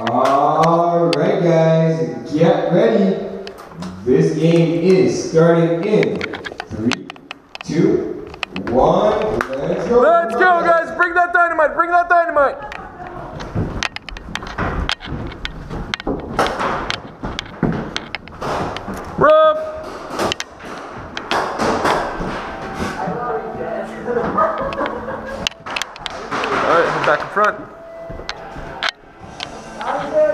All right, guys, get ready. This game is starting in three, two, one. Let's go. Let's go, guys. Bring that dynamite. Bring that dynamite. Rub. All right, back in front. 안 돼.